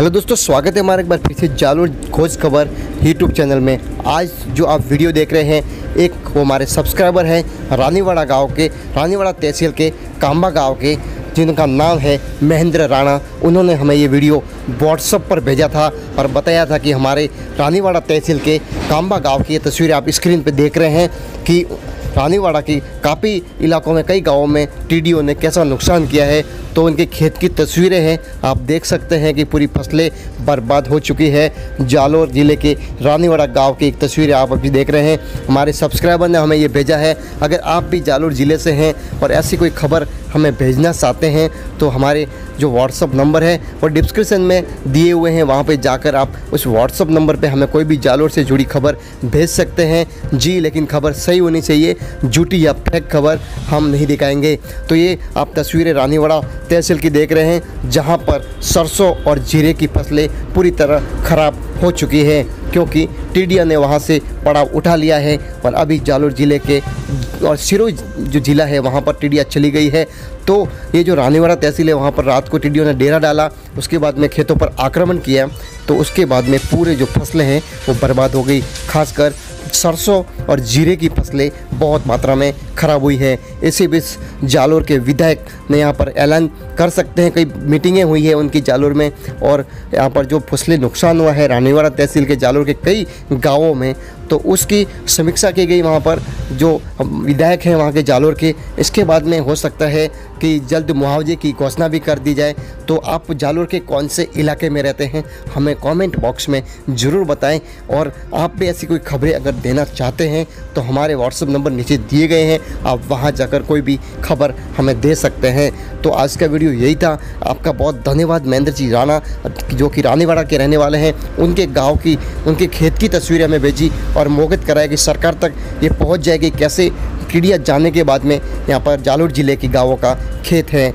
Hello दोस्तों, स्वागत है हमारे एक बार फिर से जालोर खोज खबर यूट्यूब चैनल में। आज जो आप वीडियो देख रहे हैं, एक वो हमारे सब्सक्राइबर हैं रानीवाड़ा गाँव के, रानीवाड़ा तहसील के काम्बा गाँव के, जिनका नाम है महेंद्र राणा। उन्होंने हमें ये वीडियो व्हाट्सअप पर भेजा था और बताया था कि हमारे रानीवाड़ा तहसील के काम्बा गाँव की ये तस्वीरें आप स्क्रीन पर देख रहे हैं कि रानीवाड़ा की काफ़ी इलाकों में, कई गाँवों में टीडीओ ने कैसा नुकसान किया है तो उनके खेत की तस्वीरें हैं। आप देख सकते हैं कि पूरी फ़सलें बर्बाद हो चुकी है। जालोर ज़िले के रानीवाड़ा गाँव की एक तस्वीरें आप अभी देख रहे हैं। हमारे सब्सक्राइबर ने हमें ये भेजा है। अगर आप भी जालोर ज़िले से हैं और ऐसी कोई खबर हमें भेजना चाहते हैं तो हमारे जो व्हाट्सअप नंबर है, वो डिस्क्रिप्शन में दिए हुए हैं। वहाँ पे जाकर आप उस व्हाट्सअप नंबर पे हमें कोई भी जालोर से जुड़ी खबर भेज सकते हैं। जी, लेकिन खबर सही होनी चाहिए। झूठी या फेक खबर हम नहीं दिखाएँगे। तो ये आप तस्वीरें रानीवाड़ा तहसील की देख रहे हैं, जहाँ पर सरसों और जीरे की फ़सलें पूरी तरह ख़राब हो चुकी है, क्योंकि टीडिया ने वहाँ से पड़ाव उठा लिया है और अभी जालोर ज़िले के और सिरोही जो ज़िला है, वहाँ पर टिडिया चली गई है। तो ये जो रानीवाड़ा तहसील है, वहाँ पर रात को टिडियों ने डेरा डाला, उसके बाद में खेतों पर आक्रमण किया। तो उसके बाद में पूरे जो फ़सलें हैं, वो बर्बाद हो गई। खासकर सरसों और जीरे की फ़सलें बहुत मात्रा में ख़राब हुई है। इसी बीच जालोर के विधायक ने यहाँ पर ऐलान कर सकते हैं। कई मीटिंगें हुई है उनकी जालोर में और यहाँ पर जो फ़सलें नुकसान हुआ है रानीवाड़ा तहसील के जालोर के कई गाँवों में तो उसकी समीक्षा की गई वहाँ पर। जो विधायक हैं वहाँ के जालोर के, इसके बाद में हो सकता है कि जल्द मुआवजे की घोषणा भी कर दी जाए। तो आप जालोर के कौन से इलाके में रहते हैं, हमें कमेंट बॉक्स में ज़रूर बताएँ। और आप भी ऐसी कोई खबरें अगर देना चाहते हैं तो हमारे व्हाट्सएप नंबर नीचे दिए गए हैं। आप वहाँ जाकर कोई भी खबर हमें दे सकते हैं। तो आज का वीडियो यही था। आपका बहुत धन्यवाद महेंद्र जी राणा, जो कि रानीवाड़ा के रहने वाले हैं। उनके गाँव की, उनके खेत की तस्वीरें हमें भेजी और मोहित कराया कि सरकार तक ये पहुँच जाएगी। कैसे, कीड़िया जाने के बाद में यहाँ पर जालोर ज़िले के गाँवों का खेत है।